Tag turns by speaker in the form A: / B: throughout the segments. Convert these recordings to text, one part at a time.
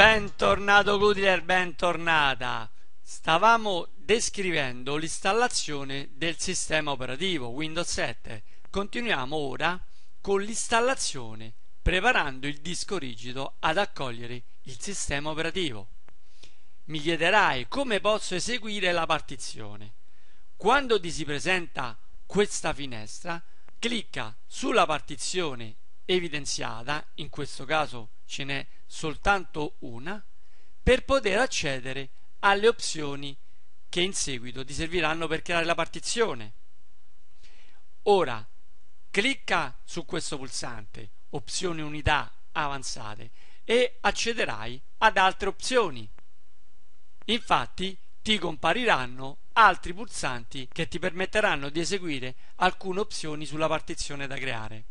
A: Bentornato Goodyear, bentornata. Stavamo descrivendo l'installazione del sistema operativo Windows 7. Continuiamo ora con l'installazione, preparando il disco rigido ad accogliere il sistema operativo. Mi chiederai come posso eseguire la partizione. Quando ti si presenta questa finestra, clicca sulla partizione evidenziata, in questo caso ce n'è soltanto una, per poter accedere alle opzioni che in seguito ti serviranno per creare la partizione. Ora, clicca su questo pulsante, opzioni unità avanzate, e accederai ad altre opzioni. Infatti, ti compariranno altri pulsanti che ti permetteranno di eseguire alcune opzioni sulla partizione da creare.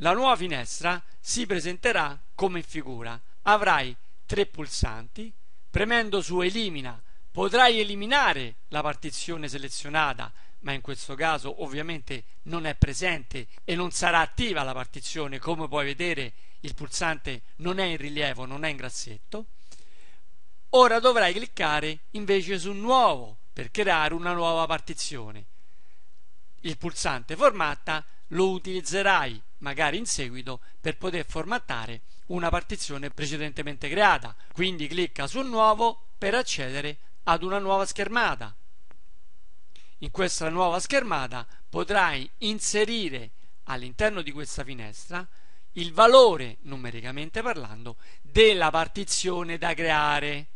A: La nuova finestra si presenterà come in figura. Avrai tre pulsanti, premendo su Elimina potrai eliminare la partizione selezionata, ma in questo caso ovviamente non è presente e non sarà attiva la partizione, come puoi vedere il pulsante non è in rilievo, non è in grassetto. Ora dovrai cliccare invece su Nuovo per creare una nuova partizione. Il pulsante Formatta lo utilizzerai magari in seguito per poter formattare una partizione precedentemente creata. Quindi clicca su nuovo per accedere ad una nuova schermata. In questa nuova schermata potrai inserire all'interno di questa finestra il valore, numericamente parlando, della partizione da creare.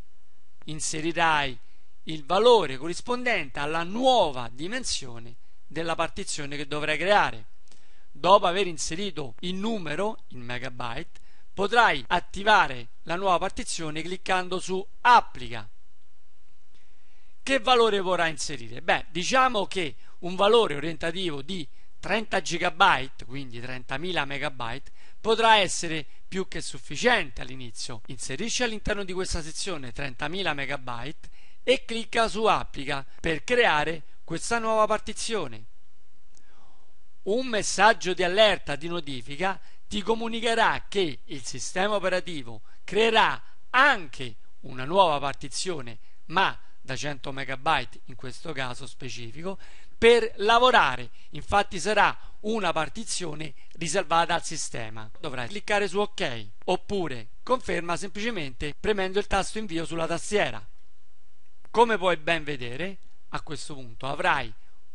A: Inserirai il valore corrispondente alla nuova dimensione della partizione che dovrai creare dopo aver inserito il numero in megabyte, potrai attivare la nuova partizione cliccando su Applica. Che valore vorrai inserire? Beh, diciamo che un valore orientativo di 30 GB, quindi 30.000 MB, potrà essere più che sufficiente all'inizio. Inserisci all'interno di questa sezione 30.000 MB e clicca su Applica per creare questa nuova partizione un messaggio di allerta di notifica ti comunicherà che il sistema operativo creerà anche una nuova partizione, ma da 100 MB in questo caso specifico, per lavorare. Infatti sarà una partizione riservata al sistema. Dovrai cliccare su OK oppure conferma semplicemente premendo il tasto invio sulla tastiera. Come puoi ben vedere, a questo punto avrai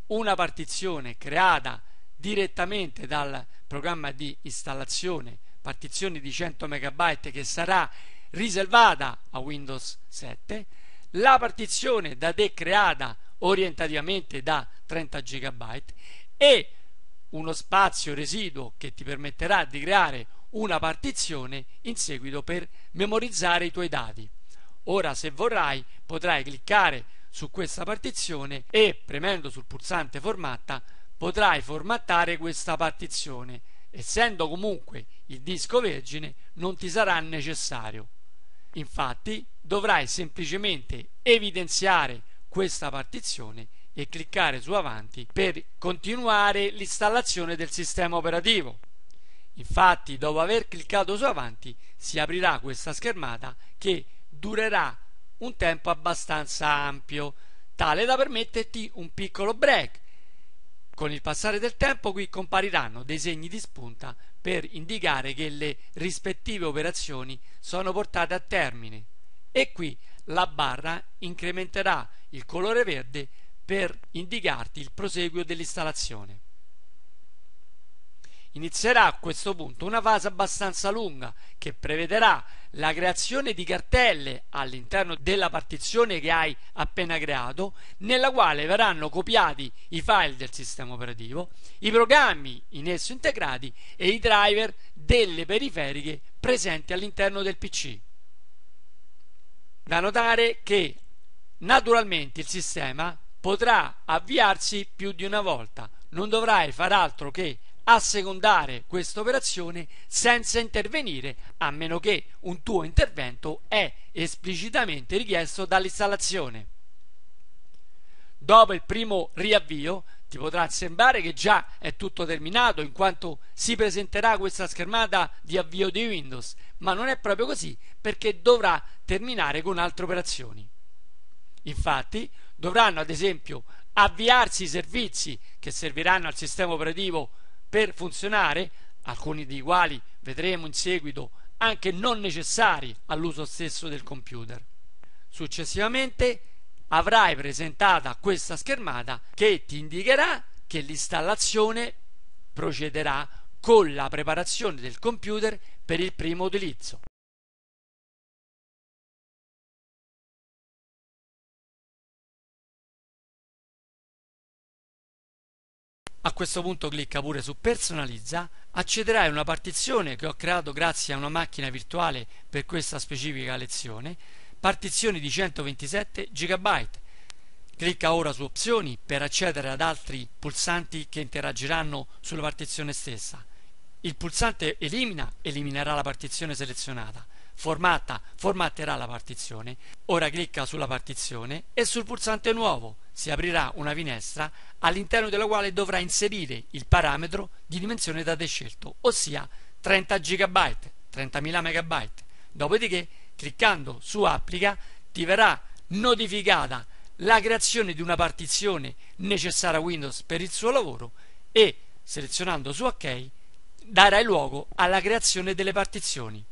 A: una partizione creata direttamente dal programma di installazione partizioni di 100 MB che sarà riservata a Windows 7 la partizione da te creata orientativamente da 30 GB e uno spazio residuo che ti permetterà di creare una partizione in seguito per memorizzare i tuoi dati. Ora se vorrai potrai cliccare su questa partizione e premendo sul pulsante formatta potrai formattare questa partizione. Essendo comunque il disco vergine non ti sarà necessario. Infatti dovrai semplicemente evidenziare questa partizione e cliccare su avanti per continuare l'installazione del sistema operativo. Infatti dopo aver cliccato su avanti si aprirà questa schermata che durerà un tempo abbastanza ampio, tale da permetterti un piccolo break con il passare del tempo qui compariranno dei segni di spunta per indicare che le rispettive operazioni sono portate a termine e qui la barra incrementerà il colore verde per indicarti il proseguio dell'installazione. Inizierà a questo punto una fase abbastanza lunga che prevederà la creazione di cartelle all'interno della partizione che hai appena creato, nella quale verranno copiati i file del sistema operativo, i programmi in esso integrati e i driver delle periferiche presenti all'interno del PC. Da notare che naturalmente il sistema potrà avviarsi più di una volta, non dovrai far altro che assecondare questa operazione senza intervenire a meno che un tuo intervento è esplicitamente richiesto dall'installazione. Dopo il primo riavvio ti potrà sembrare che già è tutto terminato in quanto si presenterà questa schermata di avvio di Windows, ma non è proprio così perché dovrà terminare con altre operazioni. Infatti dovranno ad esempio avviarsi i servizi che serviranno al sistema operativo per funzionare, alcuni dei quali vedremo in seguito anche non necessari all'uso stesso del computer. Successivamente avrai presentata questa schermata che ti indicherà che l'installazione procederà con la preparazione del computer per il primo utilizzo. A questo punto clicca pure su personalizza, accederai a una partizione che ho creato grazie a una macchina virtuale per questa specifica lezione, partizioni di 127 GB. Clicca ora su opzioni per accedere ad altri pulsanti che interagiranno sulla partizione stessa. Il pulsante elimina eliminerà la partizione selezionata formatta formatterà la partizione. Ora clicca sulla partizione e sul pulsante nuovo si aprirà una finestra all'interno della quale dovrà inserire il parametro di dimensione da te scelto, ossia 30 GB, 30.000 MB. Dopodiché, cliccando su Applica, ti verrà notificata la creazione di una partizione necessaria a Windows per il suo lavoro e, selezionando su OK, darai luogo alla creazione delle partizioni.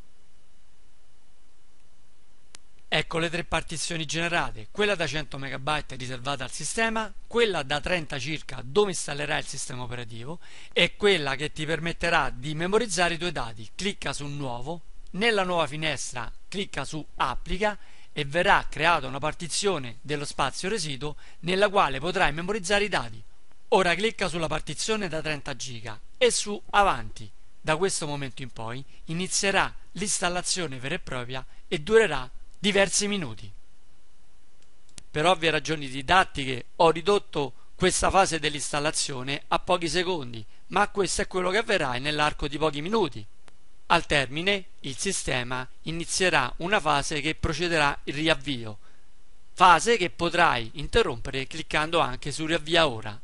A: Ecco le tre partizioni generate, quella da 100 MB riservata al sistema, quella da 30 circa dove installerai il sistema operativo e quella che ti permetterà di memorizzare i tuoi dati. Clicca su Nuovo, nella nuova finestra clicca su Applica e verrà creata una partizione dello spazio residuo nella quale potrai memorizzare i dati. Ora clicca sulla partizione da 30 GB e su Avanti. Da questo momento in poi inizierà l'installazione vera e propria e durerà diversi minuti. Per ovvie ragioni didattiche ho ridotto questa fase dell'installazione a pochi secondi, ma questo è quello che avverrà nell'arco di pochi minuti. Al termine il sistema inizierà una fase che procederà il riavvio, fase che potrai interrompere cliccando anche su riavvia ora.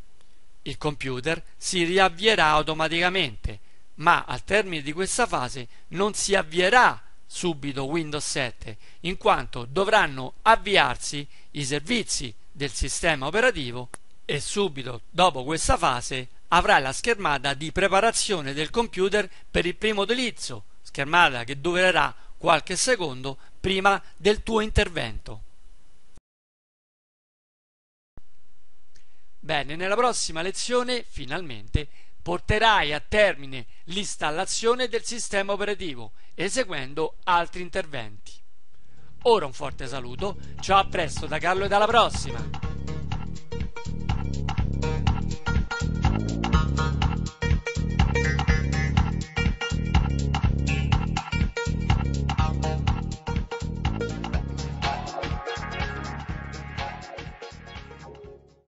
A: Il computer si riavvierà automaticamente, ma al termine di questa fase non si avvierà subito Windows 7 in quanto dovranno avviarsi i servizi del sistema operativo e subito dopo questa fase avrai la schermata di preparazione del computer per il primo utilizzo, schermata che durerà qualche secondo prima del tuo intervento. Bene, nella prossima lezione finalmente porterai a termine l'installazione del sistema operativo eseguendo altri interventi. Ora un forte saluto, ciao a presto da Carlo e dalla prossima!